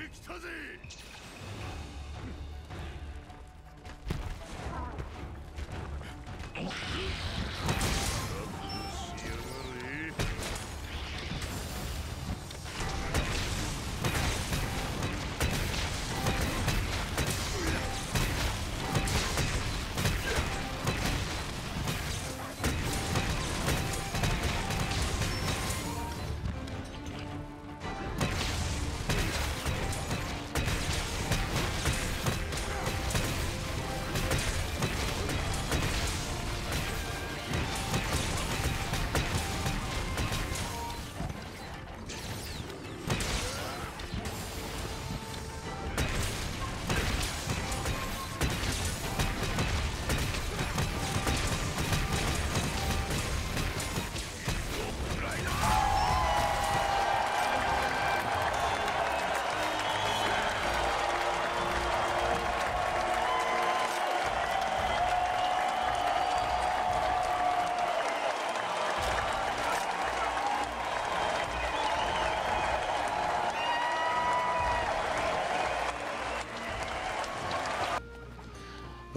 てきたぜ。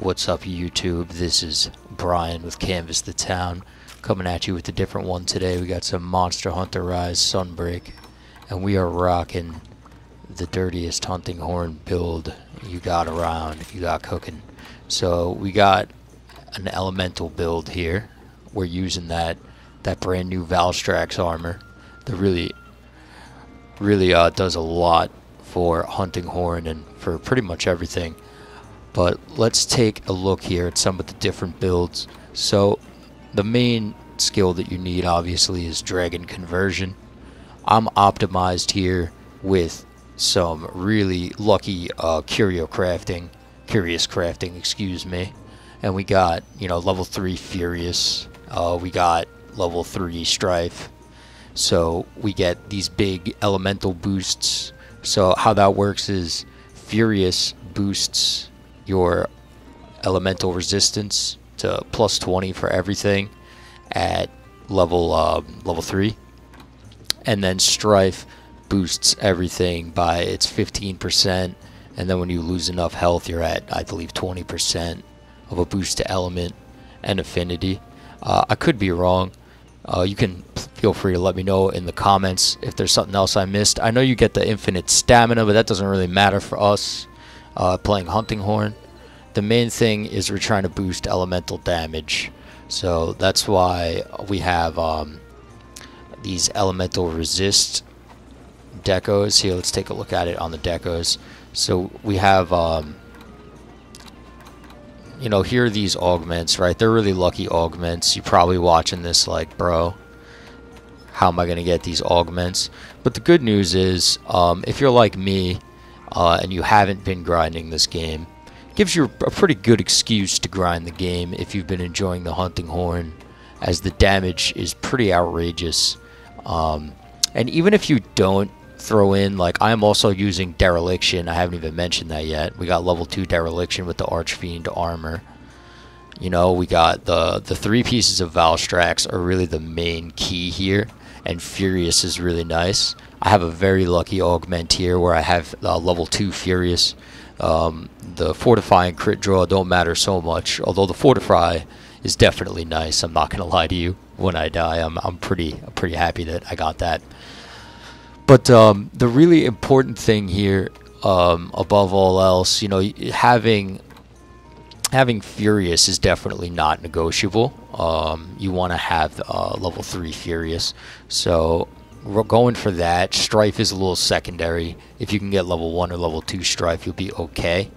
What's up, YouTube? This is Brian with Canvass the Town coming at you with a different one today. We got some Monster Hunter Rise Sunbreak, and we are rocking the dirtiest hunting horn build you got around, you got cooking. So we got an elemental build here. We're using that that brand new Valstrax armor that really, really uh, does a lot for hunting horn and for pretty much everything. But let's take a look here at some of the different builds. So the main skill that you need obviously is dragon conversion. I'm optimized here with some really lucky uh, curio crafting, qurious crafting, excuse me. And we got, you know, level 3 Furious. Uh, we got level 3 Strife. So we get these big elemental boosts. So how that works is Furious boosts your elemental resistance to plus 20 for everything at level um, level 3 and then strife boosts everything by its 15% and then when you lose enough health you're at i believe 20% of a boost to element and affinity. Uh, i could be wrong. Uh, you can feel free to let me know in the comments if there's something else i missed. I know you get the infinite stamina but that doesn't really matter for us uh, playing Hunting Horn. The main thing is we're trying to boost elemental damage. So that's why we have um, these elemental resist decos. Here, let's take a look at it on the decos. So we have, um, you know, here are these augments, right? They're really lucky augments. You're probably watching this like, bro, how am I going to get these augments? But the good news is, um, if you're like me, uh, and you haven't been grinding this game, gives you a pretty good excuse to grind the game if you've been enjoying the hunting horn, as the damage is pretty outrageous. Um, and even if you don't throw in, like I'm also using dereliction, I haven't even mentioned that yet. We got level two dereliction with the archfiend armor. You know, we got the the three pieces of Valstrax are really the main key here, and Furious is really nice. I have a very lucky augment here where I have uh, level 2 Furious. Um, the fortifying crit draw don't matter so much, although the fortify is definitely nice. I'm not gonna lie to you. When I die, I'm I'm pretty I'm pretty happy that I got that. But um, the really important thing here, um, above all else, you know, having having Furious is definitely not negotiable. Um, you want to have uh, level three Furious, so going for that. Strife is a little secondary. If you can get level 1 or level 2 Strife, you'll be okay.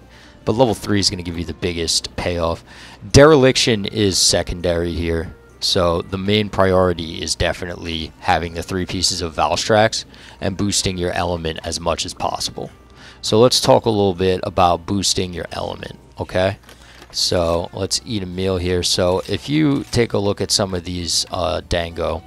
But level 3 is going to give you the biggest payoff. Dereliction is secondary here. So the main priority is definitely having the three pieces of Valstrax and boosting your element as much as possible. So let's talk a little bit about boosting your element, okay? So let's eat a meal here. So if you take a look at some of these uh, Dango,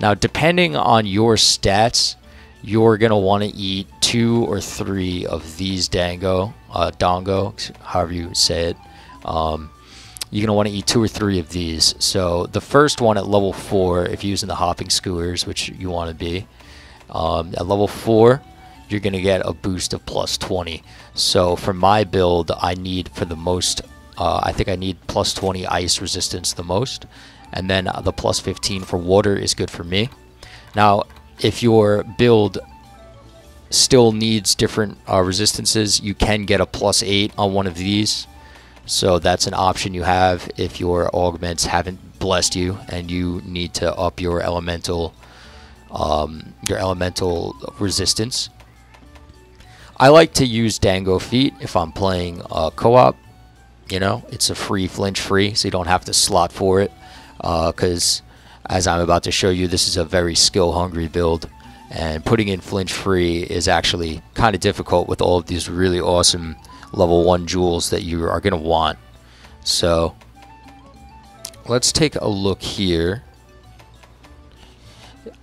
now, depending on your stats, you're going to want to eat two or three of these dango, uh, dongo, however you say it. Um, you're going to want to eat two or three of these. So the first one at level 4, if you're using the hopping skewers, which you want to be, um, at level 4, you're going to get a boost of plus 20. So for my build, I need for the most, uh, I think I need plus 20 ice resistance the most. And then the plus 15 for water is good for me. Now, if your build still needs different uh, resistances, you can get a plus 8 on one of these. So that's an option you have if your augments haven't blessed you and you need to up your elemental um, your elemental resistance. I like to use Dango Feet if I'm playing uh, co-op. You know, it's a free flinch free, so you don't have to slot for it. Because uh, as I'm about to show you, this is a very skill hungry build. And putting in flinch free is actually kind of difficult with all of these really awesome level 1 jewels that you are going to want. So, let's take a look here.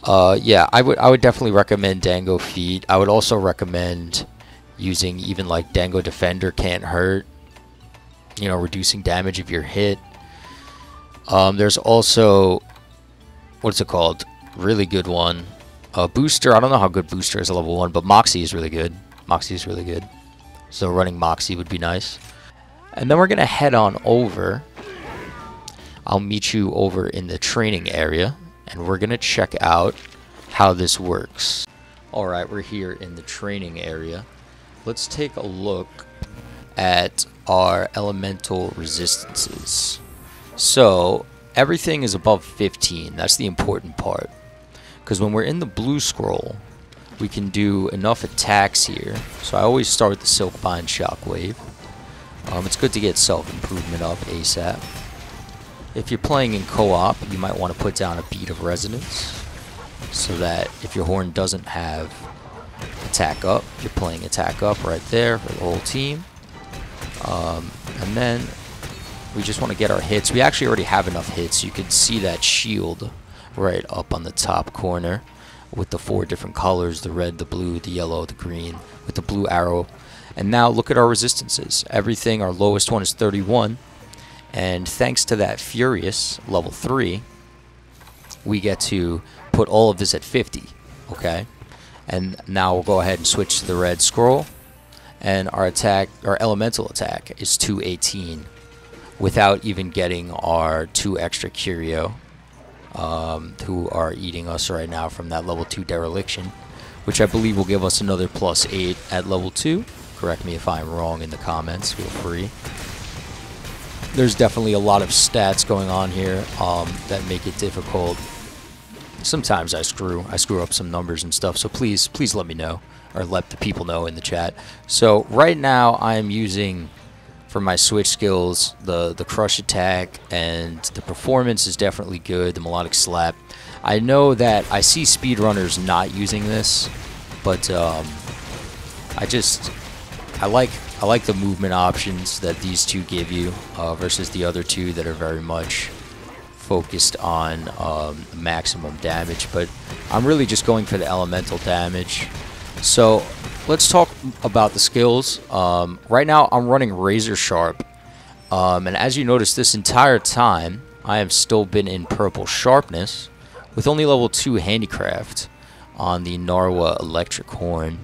Uh, yeah, I would I would definitely recommend Dango Feet. I would also recommend using even like Dango Defender can't hurt. You know, reducing damage if you're hit. Um, there's also what's it called? Really good one. Uh, Booster. I don't know how good Booster is a level one, but Moxie is really good. Moxie is really good. So running Moxie would be nice. And then we're gonna head on over. I'll meet you over in the training area, and we're gonna check out how this works. All right, we're here in the training area let's take a look at our elemental resistances. So everything is above 15. That's the important part. Because when we're in the blue scroll, we can do enough attacks here. So I always start with the Silkbind Shockwave. Um, it's good to get self-improvement up ASAP. If you're playing in co-op, you might want to put down a Bead of Resonance. So that if your horn doesn't have attack up. You're playing attack up right there for the whole team. Um, and then we just want to get our hits. We actually already have enough hits. You can see that shield right up on the top corner with the four different colors, the red, the blue, the yellow, the green, with the blue arrow. And now look at our resistances. Everything, our lowest one is 31. And thanks to that Furious, level 3, we get to put all of this at 50, okay? And now we'll go ahead and switch to the red scroll. And our attack, our elemental attack is 218 without even getting our two extra curio um, who are eating us right now from that level 2 dereliction, which I believe will give us another plus 8 at level 2. Correct me if I'm wrong in the comments, feel free. There's definitely a lot of stats going on here um, that make it difficult sometimes I screw I screw up some numbers and stuff. So please please let me know or let the people know in the chat. So right now I am using for my switch skills the the crush attack and the performance is definitely good. The melodic slap. I know that I see speedrunners not using this, but um, I just I like I like the movement options that these two give you uh, versus the other two that are very much focused on um, maximum damage, but I'm really just going for the elemental damage. So let's talk about the skills. Um, right now I'm running Razor Sharp, um, and as you notice this entire time I have still been in Purple Sharpness with only level 2 Handicraft on the Narwa Electric Horn.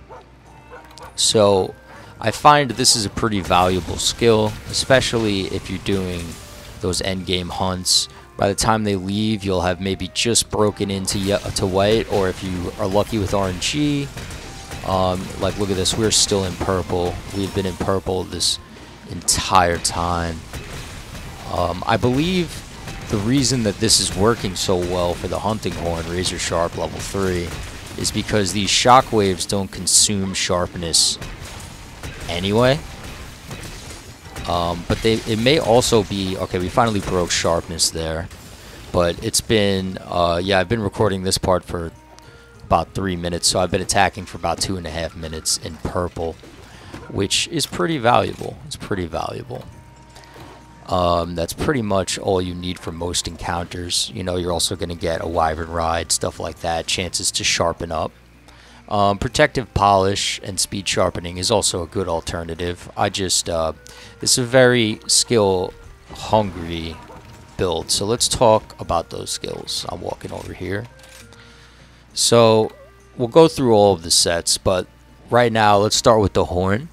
So I find this is a pretty valuable skill, especially if you're doing those endgame hunts by the time they leave, you'll have maybe just broken into to white, or if you are lucky with RNG, um, like look at this, we're still in purple. We've been in purple this entire time. Um, I believe the reason that this is working so well for the hunting horn, Razor Sharp level 3, is because these shockwaves don't consume sharpness anyway. Um, but they it may also be okay. We finally broke sharpness there, but it's been uh, yeah. I've been recording this part for about three minutes, so I've been attacking for about two and a half minutes in purple, which is pretty valuable. It's pretty valuable. Um, that's pretty much all you need for most encounters. You know, you're also going to get a wyvern ride, stuff like that, chances to sharpen up. Um, protective polish and speed sharpening is also a good alternative. I just, uh, it's a very skill hungry build. So let's talk about those skills. I'm walking over here. So we'll go through all of the sets, but right now, let's start with the horn.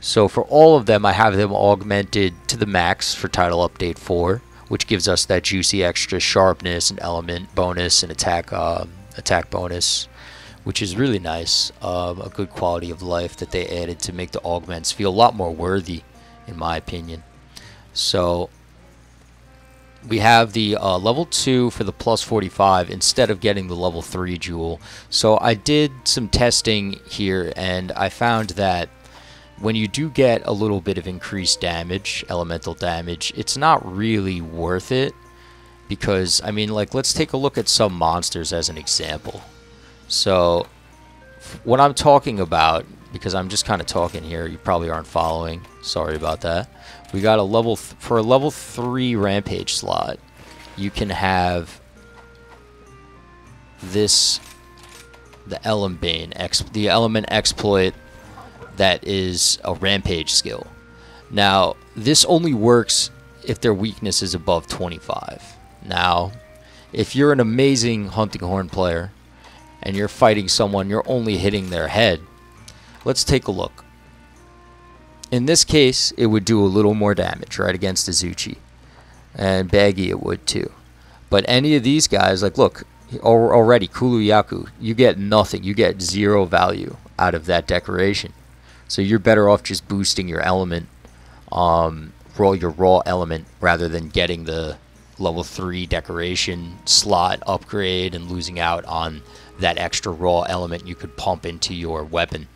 So for all of them, I have them augmented to the max for Title Update 4, which gives us that juicy extra sharpness and element bonus and attack uh, attack bonus, which is really nice. Um, a good quality of life that they added to make the augments feel a lot more worthy, in my opinion. So we have the uh, level 2 for the plus 45 instead of getting the level 3 jewel. So I did some testing here and I found that when you do get a little bit of increased damage, elemental damage, it's not really worth it. Because, I mean, like, let's take a look at some monsters as an example. So, what I'm talking about, because I'm just kind of talking here, you probably aren't following. Sorry about that. We got a level, for a level 3 rampage slot, you can have this, the Elembane, ex, the element exploit that is a rampage skill. Now, this only works if their weakness is above 25. Now, if you're an amazing hunting horn player and you're fighting someone, you're only hitting their head. Let's take a look. In this case, it would do a little more damage, right, against Izuchi. And Baggi it would too. But any of these guys, like, look, already, Kulu-Ya-Ku, you get nothing. You get zero value out of that decoration. So you're better off just boosting your element, um, roll your raw element, rather than getting the level 3 decoration slot upgrade and losing out on that extra raw element you could pump into your weapon.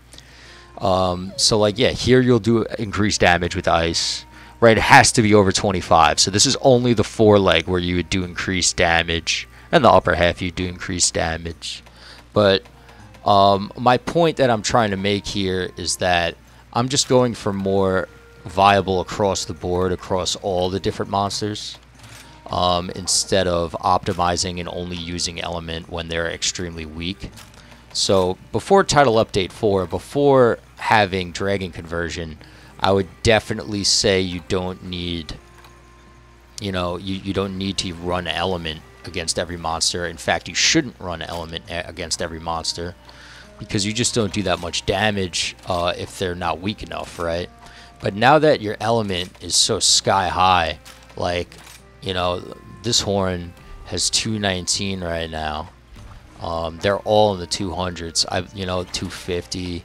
Um, so like, yeah, here you'll do increased damage with ice, right? It has to be over 25. So this is only the foreleg where you would do increased damage, and the upper half you do increased damage. But um, my point that I'm trying to make here is that I'm just going for more viable across the board, across all the different monsters, um, instead of optimizing and only using element when they're extremely weak. So before Title Update 4, before having Dragon Conversion, I would definitely say you don't need, you know, you, you don't need to run Element against every monster. In fact, you shouldn't run Element against every monster because you just don't do that much damage uh, if they're not weak enough, right? But now that your Element is so sky high, like, you know, this horn has 219 right now. Um, they're all in the 200s. I, you know, 250.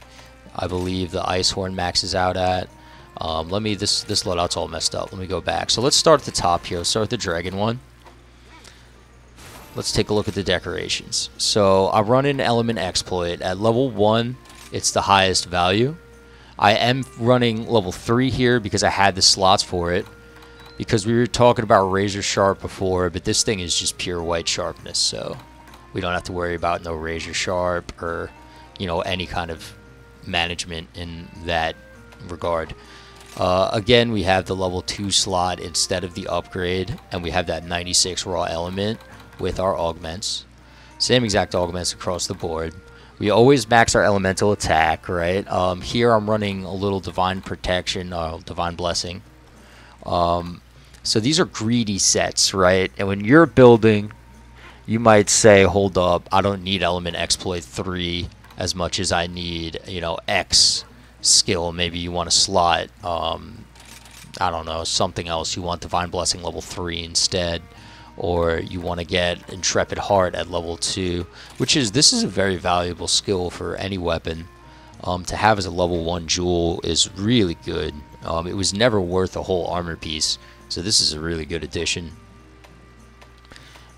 I believe the ice horn maxes out at. Um, let me, this, this loadout's all messed up. Let me go back. So let's start at the top here. Let's start with the dragon one. Let's take a look at the decorations. So I run an element exploit. At level 1, it's the highest value. I am running level 3 here because I had the slots for it. Because we were talking about razor sharp before, but this thing is just pure white sharpness, so we don't have to worry about no razor sharp or, you know, any kind of management in that regard. Uh, again, we have the level 2 slot instead of the upgrade, and we have that 96 raw element with our augments. Same exact augments across the board. We always max our elemental attack, right? Um, here I'm running a little divine protection, uh, divine blessing. Um, so these are greedy sets, right? And when you're building, you might say, hold up, I don't need element exploit 3 as much as I need, you know, X skill. Maybe you want to slot, um, I don't know, something else. You want Divine Blessing level 3 instead. Or you want to get Intrepid Heart at level 2. Which is, this is a very valuable skill for any weapon. Um, to have as a level 1 jewel is really good. Um, it was never worth a whole armor piece. So this is a really good addition.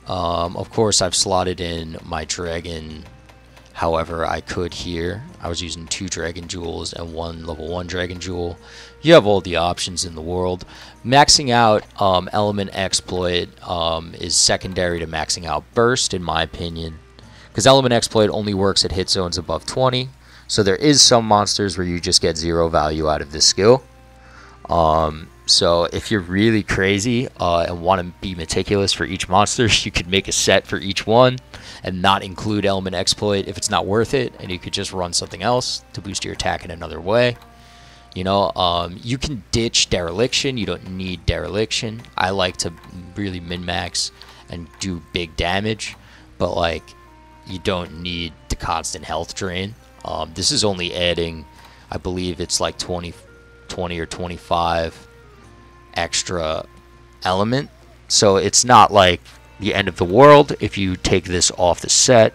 Um, of course, I've slotted in my dragon However, I could here. I was using two Dragon Jewels and one level 1 Dragon Jewel. You have all the options in the world. Maxing out um, Element Exploit um, is secondary to maxing out Burst, in my opinion. Because Element Exploit only works at hit zones above 20. So there is some monsters where you just get zero value out of this skill. Um, so if you're really crazy uh, and want to be meticulous for each monster, you could make a set for each one and not include element exploit if it's not worth it, and you could just run something else to boost your attack in another way. You know, um, you can ditch dereliction. You don't need dereliction. I like to really min max and do big damage, but like you don't need the constant health drain. Um, this is only adding, I believe it's like 20, 20 or 25 extra element. So it's not like the end of the world if you take this off the set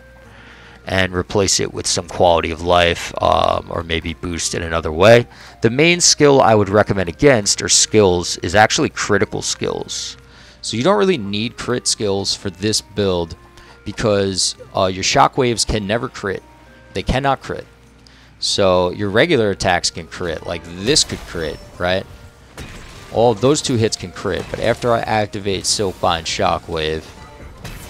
and replace it with some quality of life um, or maybe boost in another way. The main skill I would recommend against or skills is actually critical skills. So you don't really need crit skills for this build because uh, your shockwaves can never crit. They cannot crit. So your regular attacks can crit, like this could crit, right? All those two hits can crit, but after I activate Silkbind Shockwave,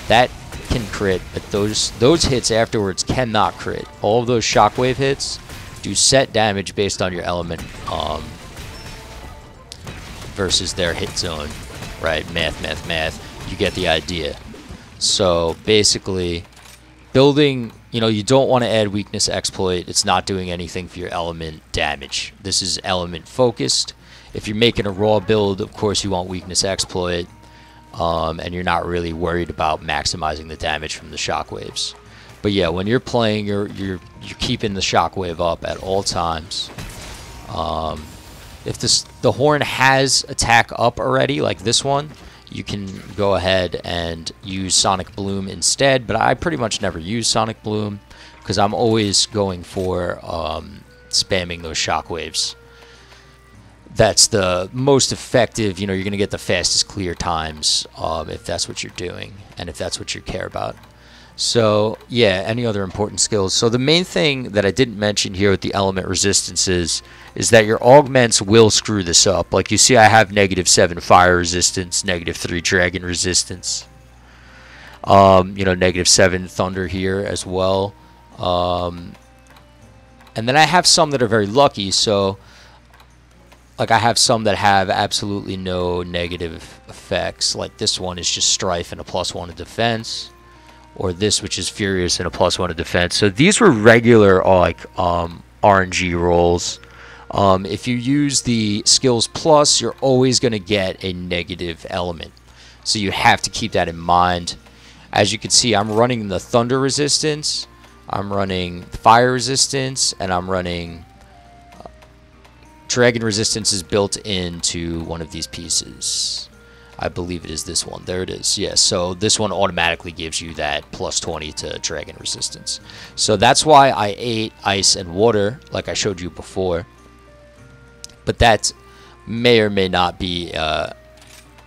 that can crit, but those those hits afterwards cannot crit. All of those Shockwave hits do set damage based on your element um, versus their hit zone, right? Math, math, math. You get the idea. So basically, building, you know, you don't want to add weakness exploit. It's not doing anything for your element damage. This is element focused. If you're making a raw build, of course you want weakness exploit, um, and you're not really worried about maximizing the damage from the shockwaves. But yeah, when you're playing, you're you're you're keeping the shockwave up at all times. Um, if this the horn has attack up already, like this one, you can go ahead and use Sonic Bloom instead, but I pretty much never use Sonic Bloom because I'm always going for um, spamming those shockwaves. That's the most effective, you know, you're going to get the fastest clear times um, if that's what you're doing and if that's what you care about. So, yeah, any other important skills? So, the main thing that I didn't mention here with the element resistances is that your augments will screw this up. Like you see, I have negative 7 fire resistance, negative 3 dragon resistance, um, you know, negative 7 thunder here as well. Um, and then I have some that are very lucky, so like I have some that have absolutely no negative effects. Like this one is just strife and a plus one to defense or this which is Furious and a plus one to defense. So these were regular like um, RNG rolls. Um, if you use the skills plus, you're always going to get a negative element. So you have to keep that in mind. As you can see, I'm running the thunder resistance, I'm running fire resistance, and I'm running dragon resistance is built into one of these pieces. I believe it is this one. There it is. Yes. Yeah, so this one automatically gives you that plus 20 to dragon resistance. So that's why I ate ice and water, like I showed you before. But that may or may not be, uh,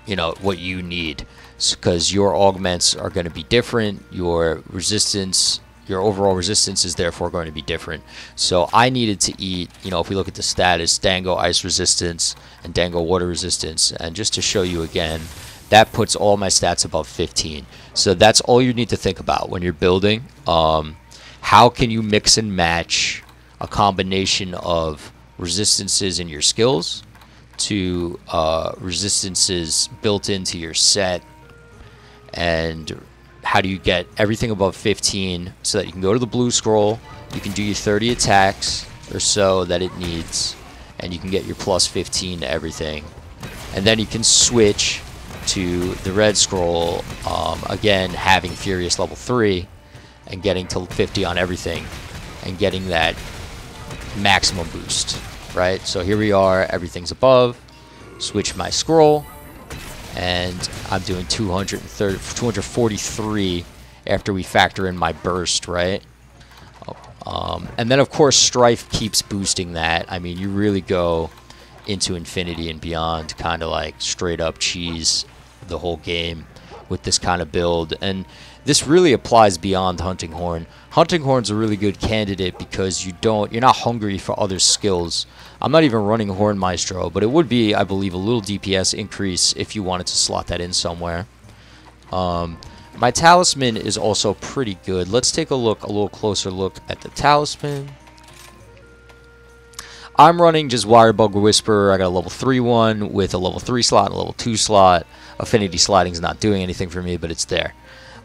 you know, what you need. Because your augments are going to be different. Your resistance your overall resistance is therefore going to be different. So I needed to eat, you know, if we look at the status, Dango ice resistance and Dango water resistance. And just to show you again, that puts all my stats above 15. So that's all you need to think about when you're building. Um, how can you mix and match a combination of resistances in your skills to uh, resistances built into your set and how do you get everything above 15 so that you can go to the blue scroll, you can do your 30 attacks or so that it needs, and you can get your plus 15 to everything. And then you can switch to the red scroll, um, again, having Furious level 3 and getting to 50 on everything and getting that maximum boost, right? So here we are, everything's above. Switch my scroll and I'm doing 230, 243 after we factor in my burst, right? Um, and then, of course, Strife keeps boosting that. I mean, you really go into infinity and beyond, kind of like straight up cheese the whole game with this kind of build. And this really applies beyond Hunting Horn. Hunting Horn's a really good candidate because you don't, you're not hungry for other skills. I'm not even running Horn Maestro, but it would be, I believe, a little DPS increase if you wanted to slot that in somewhere. Um, my Talisman is also pretty good. Let's take a look, a little closer look at the Talisman. I'm running just Wirebug Whisperer. I got a level 3 one with a level 3 slot and a level 2 slot. Affinity sliding is not doing anything for me, but it's there.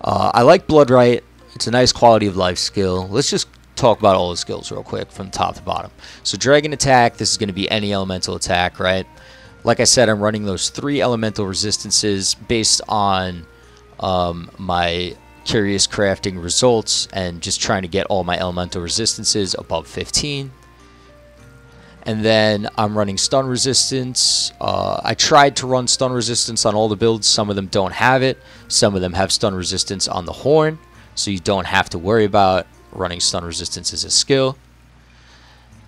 Uh, I like Blood Rite. It's a nice quality of life skill. Let's just talk about all the skills real quick from top to bottom. So Dragon Attack, this is going to be any elemental attack, right? Like I said, I'm running those three elemental resistances based on um, my qurious crafting results and just trying to get all my elemental resistances above 15. And then I'm running stun resistance. Uh, I tried to run stun resistance on all the builds. Some of them don't have it. Some of them have stun resistance on the horn. So you don't have to worry about running stun resistance as a skill.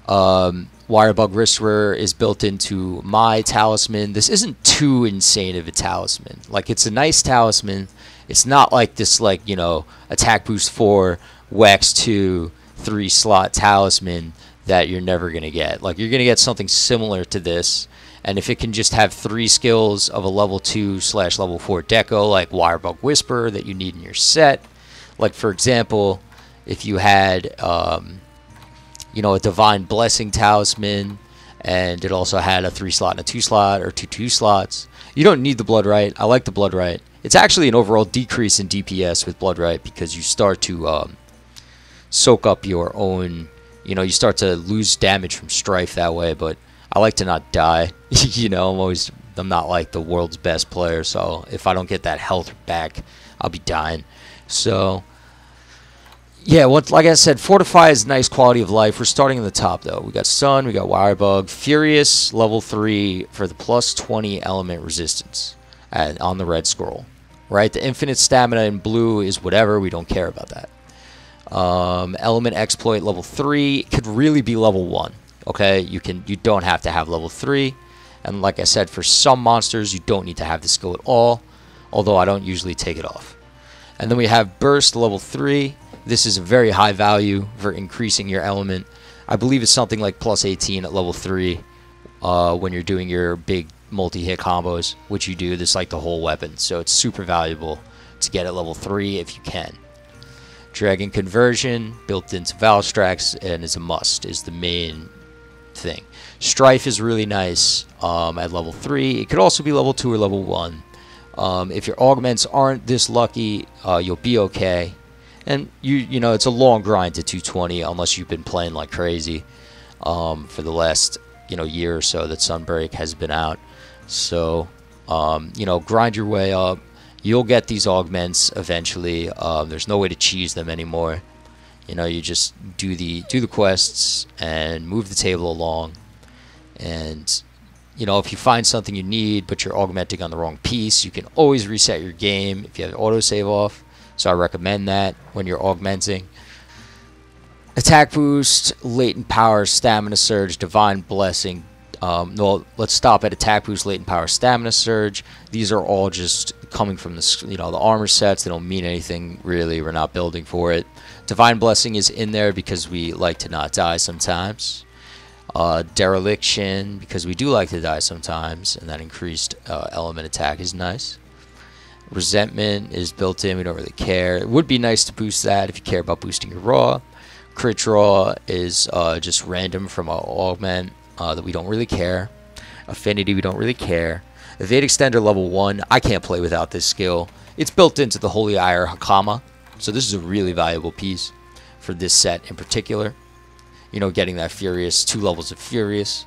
Um, Wirebug Whisperer is built into my talisman. This isn't too insane of a talisman. Like, it's a nice talisman. It's not like this, like, you know, attack boost 4, wax 2, 3 slot talisman that you're never going to get. Like, you're going to get something similar to this. And if it can just have three skills of a level 2 slash level 4 deco, like Wirebug Whisperer, that you need in your set, like, for example, if you had, um, you know, a Divine Blessing Talisman, and it also had a 3 slot and a 2 slot, or two 2 slots, you don't need the Blood Rite. I like the Blood Rite. It's actually an overall decrease in DPS with Blood Rite because you start to um, soak up your own, you know, you start to lose damage from Strife that way, but I like to not die. you know, I'm always, I'm not like the world's best player, so if I don't get that health back, I'll be dying. So, yeah, what like I said, Fortify is nice quality of life. We're starting in the top though. We got Sun, we got Wirebug, Furious level three for the plus 20 element resistance at, on the red scroll. Right, the infinite stamina in blue is whatever. We don't care about that. Um, element exploit level three could really be level one. Okay, you can you don't have to have level three, and like I said, for some monsters you don't need to have the skill at all. Although I don't usually take it off. And then we have burst level three. This is a very high value for increasing your element. I believe it's something like plus 18 at level 3 uh, when you're doing your big multi-hit combos, which you do. This like the whole weapon, so it's super valuable to get at level 3 if you can. Dragon Conversion, built into Valstrax, and is a must, is the main thing. Strife is really nice um, at level 3. It could also be level 2 or level 1. Um, if your augments aren't this lucky, uh, you'll be okay. And you you know it's a long grind to 220 unless you've been playing like crazy um, for the last you know year or so that Sunbreak has been out. So um, you know grind your way up. You'll get these augments eventually. Um, there's no way to cheese them anymore. You know you just do the do the quests and move the table along. And you know if you find something you need but you're augmenting on the wrong piece, you can always reset your game if you have autosave off so I recommend that when you're augmenting. Attack boost, latent power, stamina surge, divine blessing. Um, well, let's stop at attack boost, latent power, stamina surge. These are all just coming from the you know the armor sets. They don't mean anything really. We're not building for it. Divine blessing is in there because we like to not die sometimes. Uh, dereliction because we do like to die sometimes, and that increased uh, element attack is nice. Resentment is built in. We don't really care. It would be nice to boost that if you care about boosting your raw. Crit draw is uh, just random from augment uh, that we don't really care. Affinity, we don't really care. Evade Extender level 1, I can't play without this skill. It's built into the Holy Ire Hakama, so this is a really valuable piece for this set in particular. You know, getting that Furious, two levels of Furious,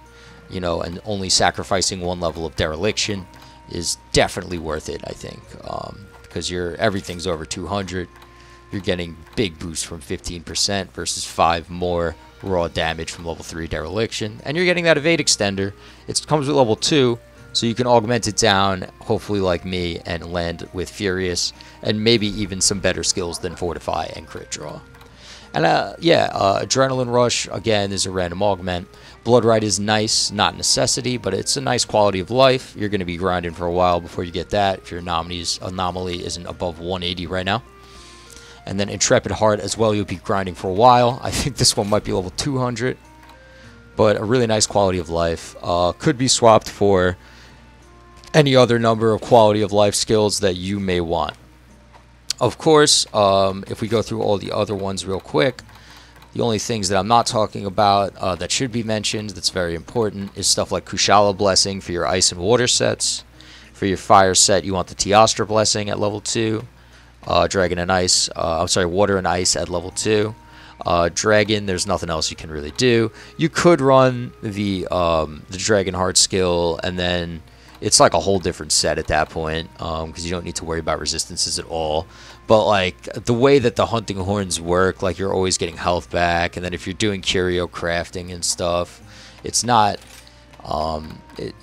you know, and only sacrificing one level of Dereliction is definitely worth it, I think, um, because you're everything's over 200. You're getting big boosts from 15% versus 5 more raw damage from level 3 dereliction, and you're getting that evade extender. It comes with level 2, so you can augment it down, hopefully like me, and land with Furious, and maybe even some better skills than Fortify and Crit Draw. And uh, yeah, uh, Adrenaline Rush, again, is a random augment. Blood Rite is nice, not necessity, but it's a nice quality of life. You're going to be grinding for a while before you get that if your anomalies, anomaly isn't above 180 right now. And then Intrepid Heart as well, you'll be grinding for a while. I think this one might be level 200, but a really nice quality of life. Uh, could be swapped for any other number of quality of life skills that you may want. Of course, um, if we go through all the other ones real quick, the only things that I'm not talking about uh, that should be mentioned that's very important is stuff like Kushala Blessing for your ice and water sets. For your fire set, you want the Teostra Blessing at level 2. Uh, Dragon and Ice, uh, I'm sorry, Water and Ice at level 2. Uh, Dragon, there's nothing else you can really do. You could run the um, the Dragon Heart skill, and then it's like a whole different set at that point because um, you don't need to worry about resistances at all. but like the way that the hunting horns work, like you're always getting health back, and then if you're doing curio crafting and stuff, it's not, um, it,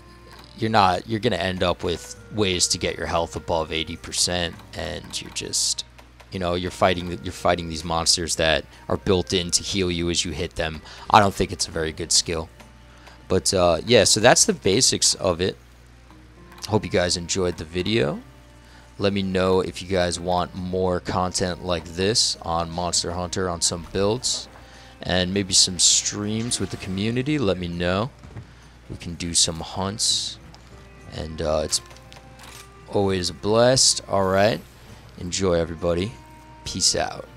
you're not, you're gonna end up with ways to get your health above 80%, and you're just, you know, you're fighting, you're fighting these monsters that are built in to heal you as you hit them. I don't think it's a very good skill, but uh, yeah, so that's the basics of it. Hope you guys enjoyed the video. Let me know if you guys want more content like this on Monster Hunter on some builds and maybe some streams with the community. Let me know. We can do some hunts and uh, it's always blessed. All right. Enjoy, everybody. Peace out.